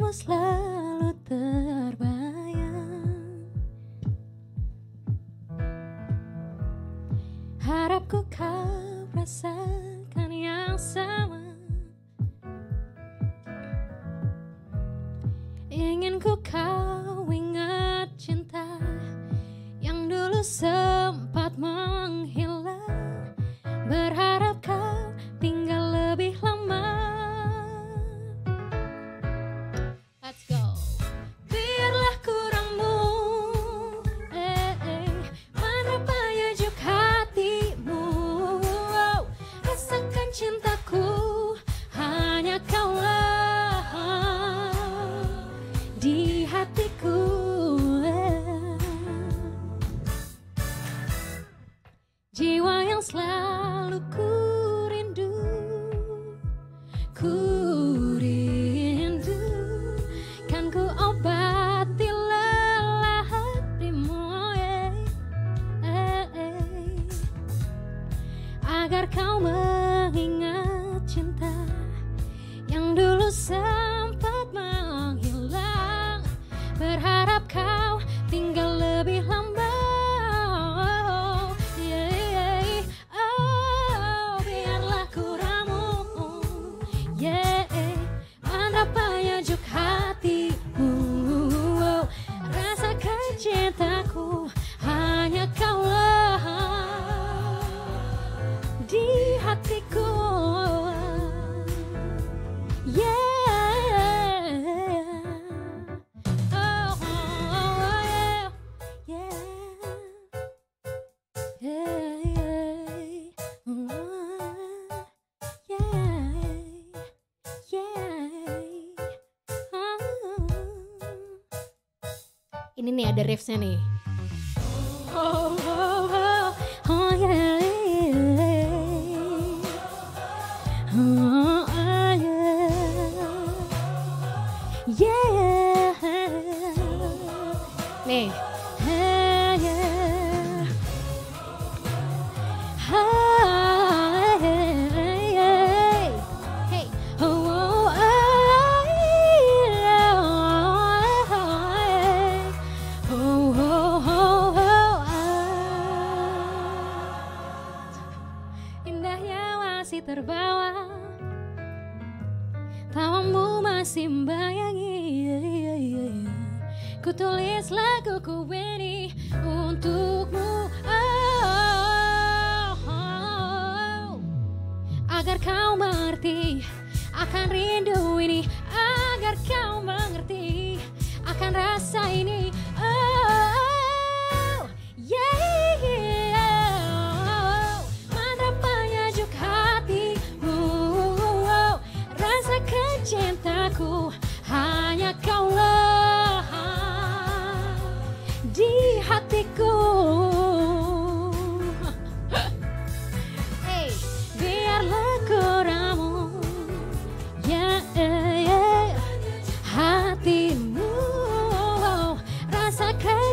Dirimu selalu terbayang. Harapku kau rasakan yang sama. Ingin ku kau ingat cinta Yang dulu sempat menghilang. Berharap Ini nih ada riffsnya nih. Indahnya masih terbawa, tawamu masih membayangi. Ku tulis laguku ini untukmu. Oh, oh, agar kau mengerti akan rindu ini. Agar kau mengerti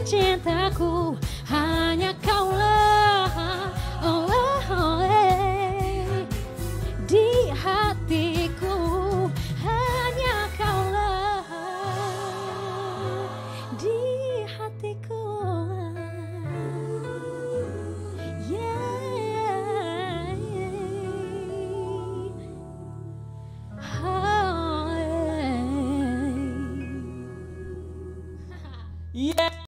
cintaku hanya kaulah oh, oh, eh. di hatiku hanya kaulah di hatiku yeah. Iya.